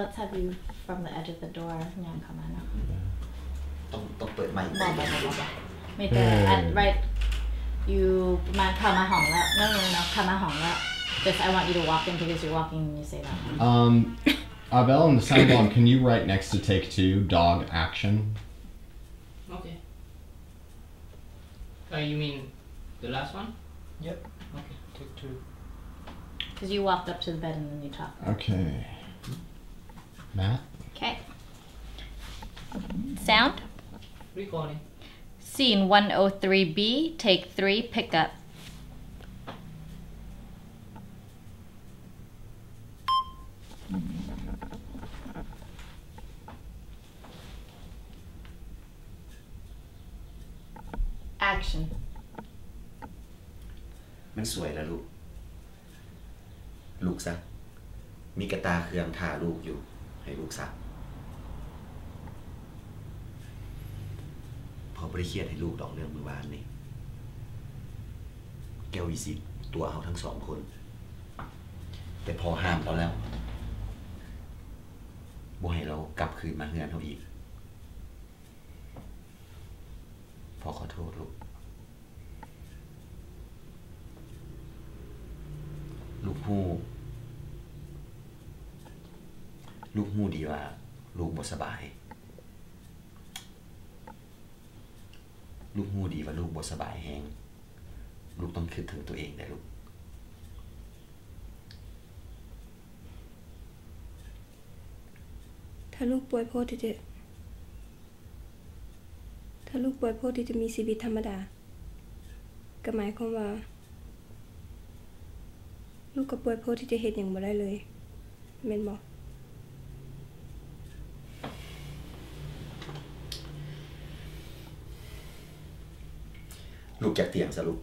let's have you from the edge of the door ยังเข้ามาเนาะ ต้องต้องเปิดไมค์ บอกบอกบอกบอกไม่แต่ at right you มาเข้ามาห้องแล้ว no no no เข้ามาห้องแล้ว just I want you to walk in because you're walking and you say that Um, Abel and the sound bomb, can you write next to take two dog action? Okay. Uh, you mean the last one? Yep. Okay. Take two. because you walked up to the bed and then you talked Okay. Matt? okay sound Recording. scene 103B take 3 pick up action มันสวยแล้วลูก ลูกซะ มีกระตาเครื่องทาลูกอยู่ ให้ลูกซะพอบริเครียดให้ลูกดอกเรื่องมือวานนี่แก้ววิสิตตัวเอาทั้งสองคน แต่พอห้ามเราแล้วบ่ให้เรากลับคืนมาเฮือนเขาอีก พอขอโทษลูกฮู้ ลูกฮู้ดีว่า ลูกบ่สบาย ลูกฮู้ดีว่าลูกบ่สบายแฮงลูกต้องคิดถึงตัวเองได้ลูกถ้าลูกป่วยโพดที่จะถ้าลูกป่วยโพดที่จะมีชีวิตธรรมดา ก็หมายความว่า ลูกก็ป่วยโพดที่จะเฮ็ดหยังบ่ได้เลยแม่นบ่ลูก Luke Activa Salud.